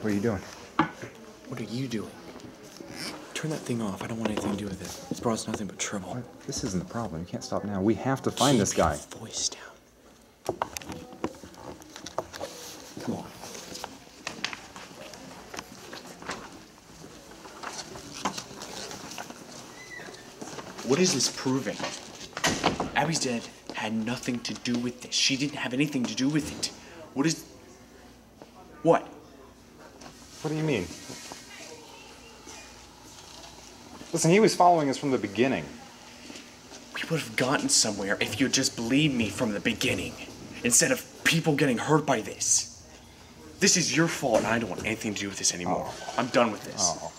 What are you doing? What are you doing? Turn that thing off. I don't want anything to do with it. It's brought us nothing but trouble. What? This isn't the problem. You can't stop now. We have to find Keep this guy. Your voice down. Come on. What is this proving? Abbie's dead had nothing to do with this. She didn't have anything to do with it. What is. What? What do you mean? Listen, he was following us from the beginning. We would have gotten somewhere if you just believed me from the beginning, instead of people getting hurt by this. This is your fault, and I don't want anything to do with this anymore. Oh. I'm done with this. Oh.